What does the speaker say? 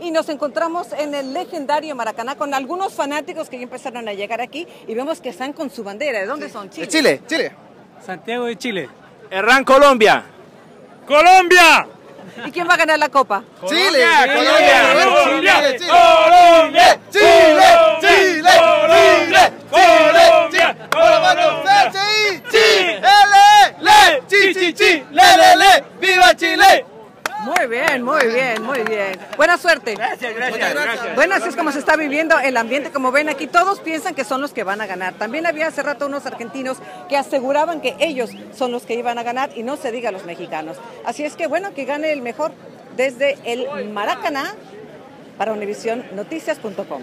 y nos encontramos en el legendario Maracaná con algunos fanáticos que ya empezaron a llegar aquí y vemos que están con su bandera. ¿De dónde son? Chile. Chile, Chile. Santiago de Chile. Herrán, Colombia. ¡Colombia! ¿Y quién va a ganar la copa? Chile, Colombia, Colombia, Colombia, Colombia, Chile, Chile, Chile, Chile, Colombia, Chile, le, chi, chi, chi, le, le, le, viva Chile. Muy bien, muy bien, muy bien. Buena suerte. Gracias, gracias, gracias. Bueno, así es como se está viviendo el ambiente. Como ven aquí, todos piensan que son los que van a ganar. También había hace rato unos argentinos que aseguraban que ellos son los que iban a ganar y no se diga los mexicanos. Así es que bueno, que gane el mejor desde el Maracaná para UnivisionNoticias.com.